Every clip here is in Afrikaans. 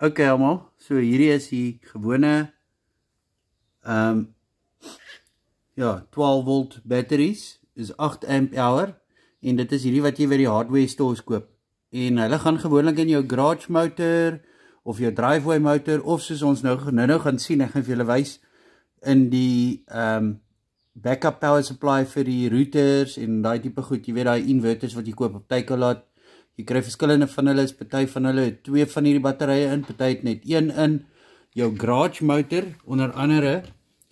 Ok allemaal, so hierdie is die gewone um, ja, 12 volt batteries, is 8 amp hour en dit is hierdie wat jy by die hardware stores koop. En hulle gaan gewoonlik in jou garage motor of jou driveway motor of soos ons nou nou, nou gaan sien, ek gaan vir julle wys in die um, backup power supply vir die routers en die type goed, jy weet die inverters wat jy koop op Takealot Jy kry verskillende van hulle, is party van hulle het twee van hierdie batterye in, party het net een in. Jou garage motor onder andere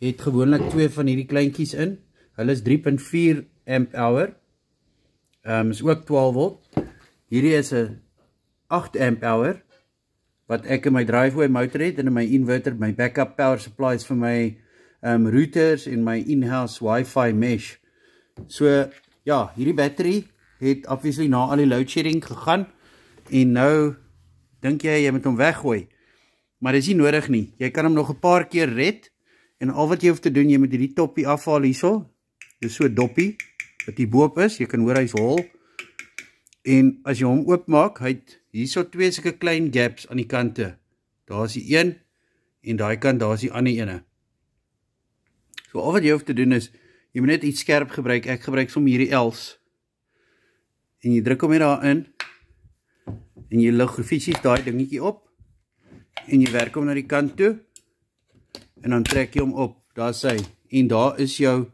het gewoonlik twee van hierdie kleintjies in. Hulle is 3.4 amp hour. Ehm um, is ook 12 volt. Hierdie is 'n 8 amp hour wat ek in my driveway motor het en in my inverter, my backup power supplies vir my ehm um, routers en my in-house Wi-Fi mesh. So ja, hierdie battery het obviously na al die load shedding gegaan en nou dink jy jy moet hom weggooi. Maar dis nie nodig nie. Jy kan hom nog 'n paar keer red en al wat jy hoef te doen, jy moet hierdie toppie afhaal hierso. Dis so doppie wat hier bo-op is. Jy kan hoor hy's hol. En as jy hom oopmaak, hy't hierso twee sulke klein gaps aan die kante. Daar's die een en daai kant daar's die ander ene. So al wat jy hoef te doen is jy moet net iets skerp gebruik. Ek gebruik sommer hierdie els en jy druk hom net daarin en jy lig fisies daai dingetjie op. En jy werk hom na die kant toe. En dan trek jy hom op. Daar sê en daar is jou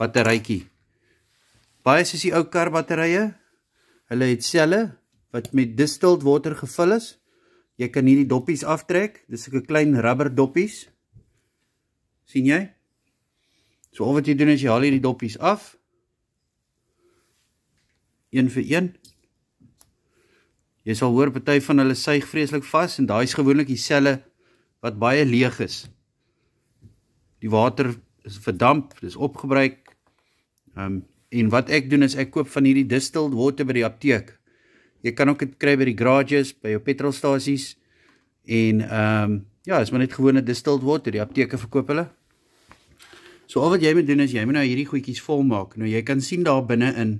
batterytjie. Baie soos die ou kar batterye hulle het selle wat met distilled water gevul is. Jy kan hierdie doppies aftrek. Dis 'n klein rubber doppies. sien jy? So al wat jy doen is jy haal hierdie doppies af een vir een. Jy sal hoor party van hulle suig vreeslik vas en daai is gewoonlik dieselfde wat baie leeg is. Die water is verdamp, dis opgebruik. Ehm um, en wat ek doen is ek koop van hierdie distilled water by die apteek. Jy kan ook dit kry by die garages, by jou petrolstasies en ehm um, ja, is maar net gewone distilled water, die apteke verkoop hulle. So al wat jy moet doen is jy moet nou hierdie goedjies volmaak. Nou jy kan sien daar binne in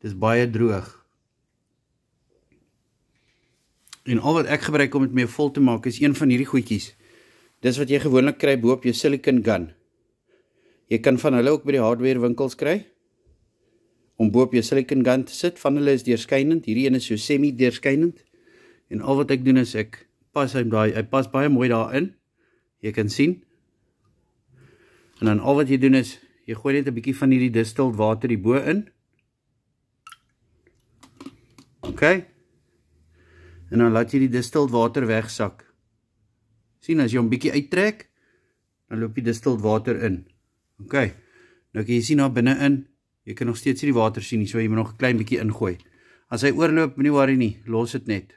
Dis baie droog. En al wat ek gebruik om dit mee vol te maak is een van hierdie goedjies. Dis wat jy gewoonlik kry bo op jou silicon gun. Jy kan van hulle ook by die hardware winkels kry om bo op jou silicon gun te sit. Van hulle is deurskynend. Hierdie een is so semi-deurskynend. En al wat ek doen is ek pas hy daai hy pas baie mooi daarin. Jy kan sien. En dan al wat jy doen is jy gooi net 'n bietjie van hierdie distilled water hier bo in. OK. En dan laat jy die distilled water wegsak. sien as jy hom bietjie uittrek, dan loop die distilled water in. OK. Nou kan jy sien daar binne in, jy kan nog steeds nie die water sien nie, so jy moet nog 'n klein bietjie ingooi. As hy oorloop, moenie worry nie, los dit net.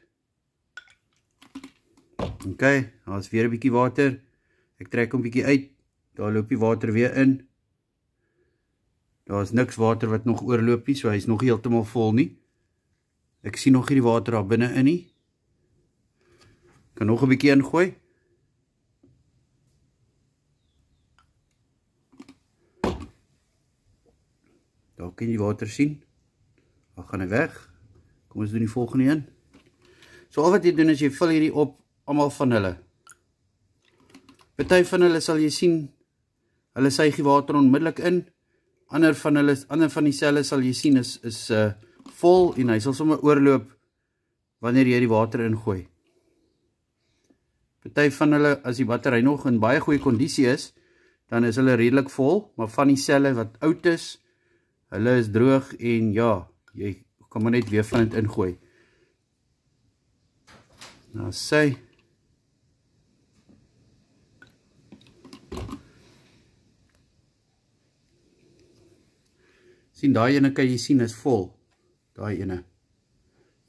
OK, daar's weer 'n bietjie water. Ek trek hom bietjie uit. Daar loop die water weer in. Daar's niks water wat nog oorloop nie, so hy's nog heeltemal vol nie. Ek sien nog hierdie water daar binne in nie. Kan nog 'n bietjie ingooi. Daar kan jy die water sien. Dan gaan hy weg. Kom ons doen die volgende een. So al wat jy doen is jy vul hierdie op almal van hulle. Party van hulle sal jy sien hulle suig die water onmiddellik in. Ander van hulle ander van dieselfde sal jy sien is is uh vol en hy sal sommer oorloop wanneer jy die water ingooi. Party van hulle as die battery nog in baie goeie kondisie is, dan is hulle redelik vol, maar van die selle wat oud is, hulle is droog en ja, jy kan maar net weer van dit ingooi. Nou sê sien daai ene kan jy sien is vol daai ene.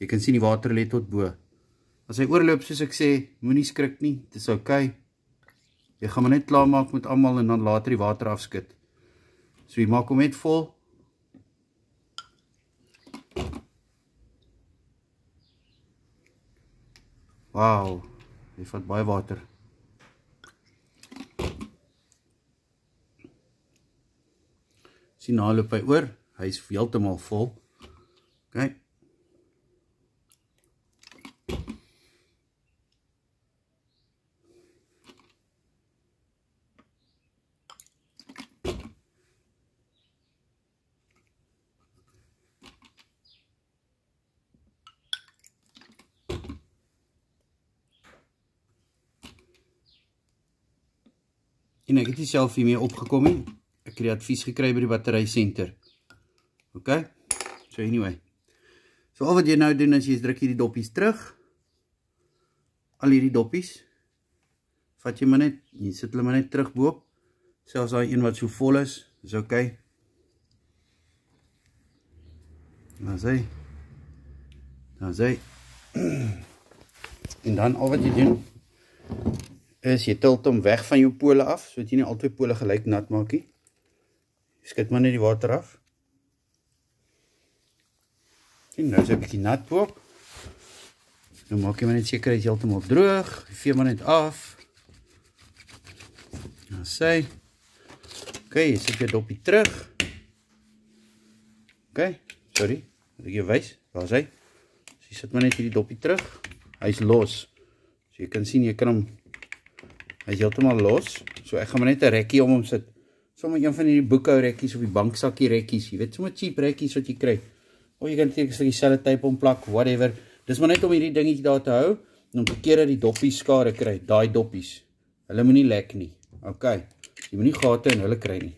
Jy kan sien die water lê tot bo. As hy oorloop soos ek sê, moenie skrik nie, dit is oukei. Jy gaan maar net klaar maak met almal en dan later die water afskit. So jy maak hom net vol. Wow, hy vat baie water. Sien nou loop hy oor, hy is heeltemal vol. Okay. En ek het nie self hiermee opgekom nie. Ek het die advies gekry by die battery senter. OK? So anyway. So al wat jy nou doen is jy druk hierdie doppies terug. Al hierdie doppies. Vat jy maar net, jy sit hulle maar net terug boop. Selfs daai een wat so vol is, is OK. Dan sê dan sê en dan al wat jy doen is jy tilt hom weg van jou pole af, so dat jy nie al twee pole gelyk nat maak nie. Skit maar net die water af. En nou is hy bietjie nat ook. Nou maak jy maar net seker hy is heeltemal droog. Jy vee maar net af. Nou sê. OK, jy sit jou dopie terug. OK, sorry. Moet ek jou wys? Waar is hy? So jy sit maar net hierdie dopie terug. Hy's los. So jy kan sien jy kan hom Hy is heeltemal los. So ek gaan maar net 'n rekkie om hom sit. Sommige een van hierdie boekhou rekkies of die banksakkie rekkies, jy weet, sommer cheap rekkies wat jy kry. Of jy kan net 'n stukkie selle tape omplak, whatever. Dis maar net om hierdie dingetjie daar te hou en om te keer dat die doppies skade kry, daai doppies. Hulle moenie lek nie. OK. Jy moenie gate in hulle kry nie.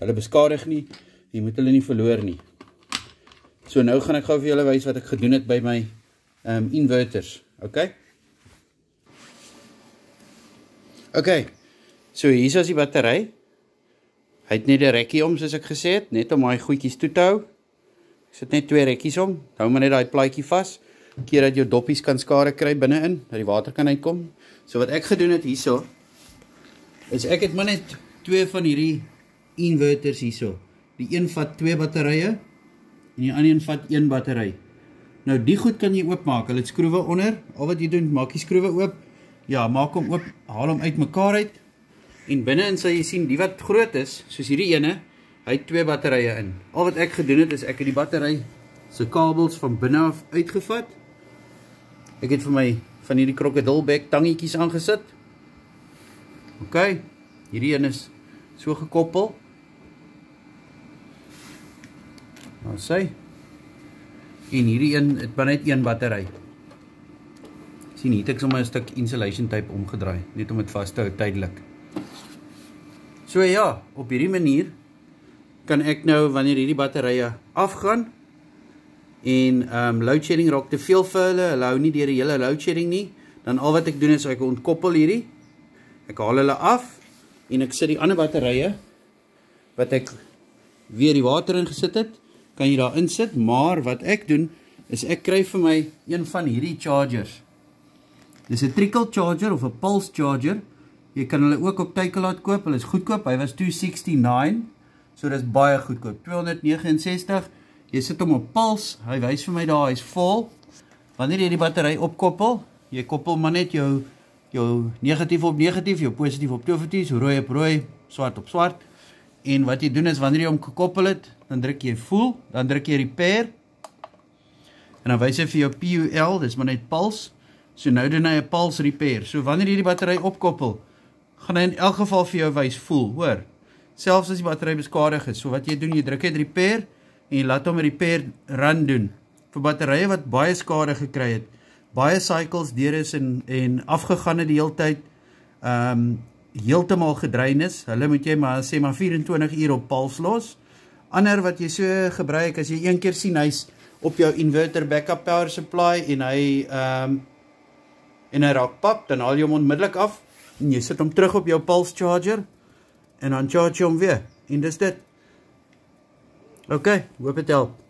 Hulle beskadig nie. Jy moet hulle nie verloor nie. So nou gaan ek gou vir julle wys wat ek gedoen het by my ehm um, inverters. OK. Ok, so hier is die batterij. Hy het net die rekkie om, soos ek gesê het, net om my goedkies toe te hou. Sit net twee rekkies om, hou maar net die plaatjie vast, keer dat jou doppies kan skade kry binnenin, dat die water kan uitkom. So wat ek gedoen het hierso, is ek het maar net twee van hierdie inverters hierso. Die een vat twee batterije, en die ander een vat een batterij. Nou die goed kan jy oopmaak, hulle het skroewe onder, al wat jy doen, maak die skroewe oop, ja, maak hom oop, haal hom uit mekaar uit, en binnenin sal jy sien, die wat groot is, soos hierdie ene, hy het twee batterije in. Al wat ek gedoen het, is ek het die batterij, sy kabels van binnen af uitgevat, ek het vir my, van hierdie krokodilbek tangiekies aangesit, ok, hierdie ene is so gekoppel, nou sy, en hierdie een, het maar net een batterij, sien hier het ek sommer 'n stuk insulation tape omgedraai net om dit vas te hou tydelik. So ja, op hierdie manier kan ek nou wanneer hierdie batterye afgaan en ehm um, load shedding raak te veel vir hulle, hulle hou nie deur die hele load shedding nie, dan al wat ek doen is ek ontkoppel hierdie. Ek haal hulle af en ek sit die ander batterye wat ek weer die water in gesit het, kan jy daar insit, maar wat ek doen is ek kry vir my een van hierdie chargers. Dis 'n trickle charger of 'n pulse charger. Jy kan hulle ook op Takealot koop. Hulle is goedkoop. Hy was 269. So dis baie goedkoop. 269. Jy sit hom op puls. Hy wys vir my daar hy's vol. Wanneer jy die battery opkoppel, jy koppel maar net jou jou negatief op negatief, jou positief op positief, rooi op rooi, swart op swart. En wat jy doen is wanneer jy hom gekoppel het, dan druk jy full, dan druk jy repair. En dan wys hy vir jou PUL, dis maar net puls. So nou doen hy 'n pulse repair. So wanneer jy die battery opkoppel, gaan hy in elk geval vir jou wys voel, hoor. Selfs as die battery beskadig is. So wat jy doen, jy druk net repair en jy laat hom repair run doen. Vir batterye wat baie skade gekry het, baie cycles deur is en en afgegaan het die hele tyd, ehm um, heeltemal gedrein is. Hulle moet jy maar sê maar 24 uur op pulse los. Ander wat jy so gebruik as jy een keer sien hy's op jou inverter backup power supply en hy ehm um, en hy raak pap, dan haal jy hom onmiddellik af en jy sit hom terug op jou pulse charger en dan charge jy hom weer. En dis dit. OK, hoop dit help.